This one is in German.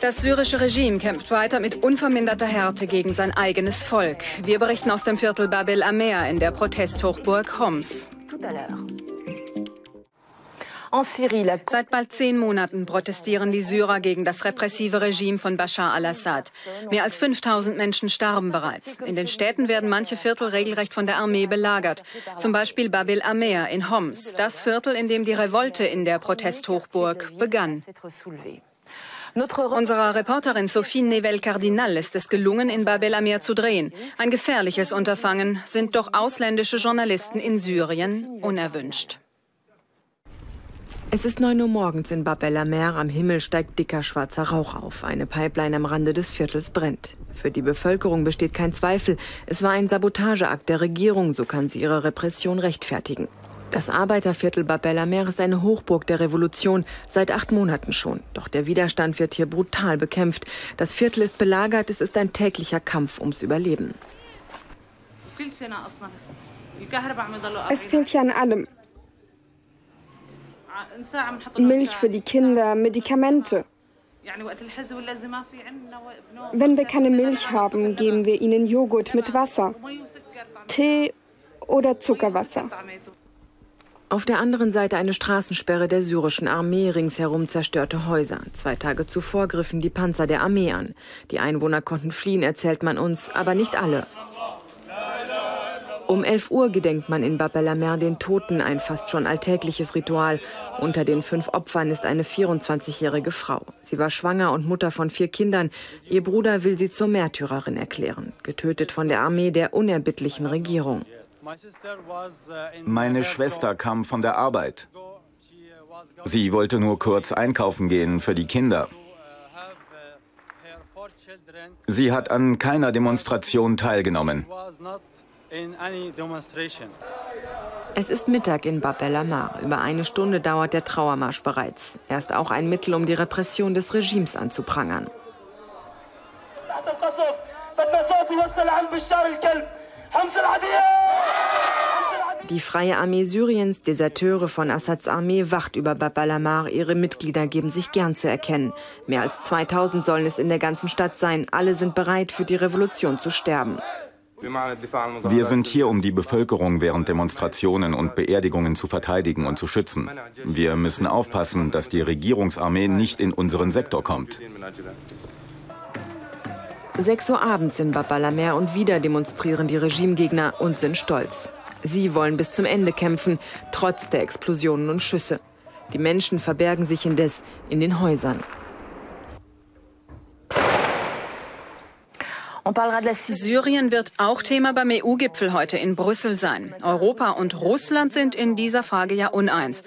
Das syrische Regime kämpft weiter mit unverminderter Härte gegen sein eigenes Volk. Wir berichten aus dem Viertel Bab el Amer in der Protesthochburg Homs. Seit bald zehn Monaten protestieren die Syrer gegen das repressive Regime von Bashar al-Assad. Mehr als 5000 Menschen starben bereits. In den Städten werden manche Viertel regelrecht von der Armee belagert. Zum Beispiel Babil Amer in Homs, das Viertel, in dem die Revolte in der Protesthochburg begann. Unserer Reporterin Sophie Nevel-Cardinal ist es gelungen, in Bab el-Amir zu drehen. Ein gefährliches Unterfangen, sind doch ausländische Journalisten in Syrien unerwünscht. Es ist 9 Uhr morgens in Bab el-Amer. Am Himmel steigt dicker schwarzer Rauch auf. Eine Pipeline am Rande des Viertels brennt. Für die Bevölkerung besteht kein Zweifel. Es war ein Sabotageakt der Regierung, so kann sie ihre Repression rechtfertigen. Das Arbeiterviertel Bab el-Amer ist eine Hochburg der Revolution, seit acht Monaten schon. Doch der Widerstand wird hier brutal bekämpft. Das Viertel ist belagert, es ist ein täglicher Kampf ums Überleben. Es fehlt hier an allem. Milch für die Kinder, Medikamente. Wenn wir keine Milch haben, geben wir ihnen Joghurt mit Wasser, Tee oder Zuckerwasser. Auf der anderen Seite eine Straßensperre der syrischen Armee, ringsherum zerstörte Häuser. Zwei Tage zuvor griffen die Panzer der Armee an. Die Einwohner konnten fliehen, erzählt man uns, aber nicht alle. Um 11 Uhr gedenkt man in Bab el-Amer den Toten, ein fast schon alltägliches Ritual. Unter den fünf Opfern ist eine 24-jährige Frau. Sie war schwanger und Mutter von vier Kindern. Ihr Bruder will sie zur Märtyrerin erklären, getötet von der Armee der unerbittlichen Regierung. Meine Schwester kam von der Arbeit. Sie wollte nur kurz einkaufen gehen für die Kinder. Sie hat an keiner Demonstration teilgenommen. Es ist Mittag in Bab el Amar. Über eine Stunde dauert der Trauermarsch bereits. Er ist auch ein Mittel, um die Repression des Regimes anzuprangern. Die Freie Armee Syriens, Deserteure von Assads Armee, wacht über Bab al-Amar. Ihre Mitglieder geben sich gern zu erkennen. Mehr als 2000 sollen es in der ganzen Stadt sein. Alle sind bereit, für die Revolution zu sterben. Wir sind hier, um die Bevölkerung während Demonstrationen und Beerdigungen zu verteidigen und zu schützen. Wir müssen aufpassen, dass die Regierungsarmee nicht in unseren Sektor kommt. 6 Uhr abends in Bab und wieder demonstrieren die Regimegegner und sind stolz. Sie wollen bis zum Ende kämpfen, trotz der Explosionen und Schüsse. Die Menschen verbergen sich indes in den Häusern. Syrien wird auch Thema beim EU-Gipfel heute in Brüssel sein. Europa und Russland sind in dieser Frage ja uneins.